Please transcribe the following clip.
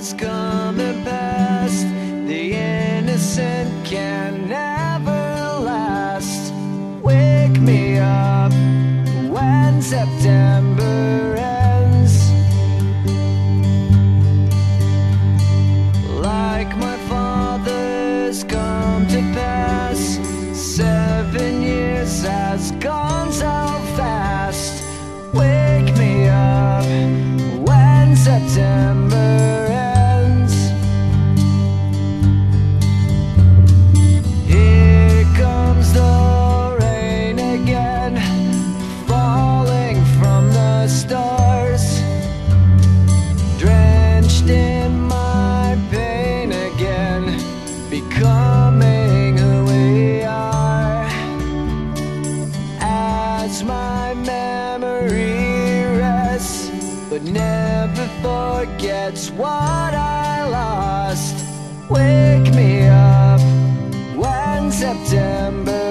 has come and passed. The innocent can never last. Wake me up when September. but never forgets what I lost. Wake me up when September.